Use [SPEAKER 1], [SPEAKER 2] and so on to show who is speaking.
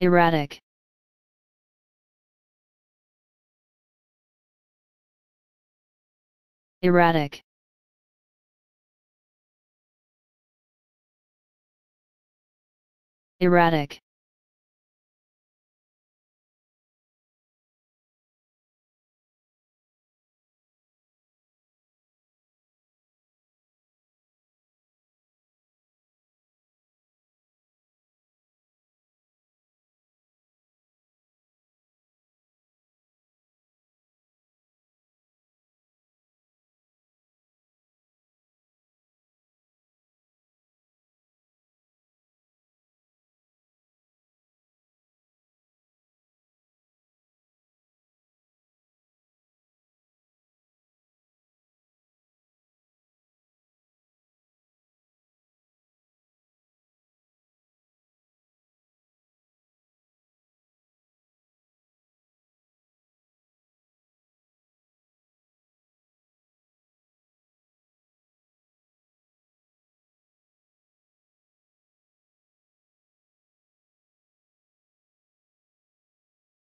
[SPEAKER 1] erratic. Erratic. Erratic.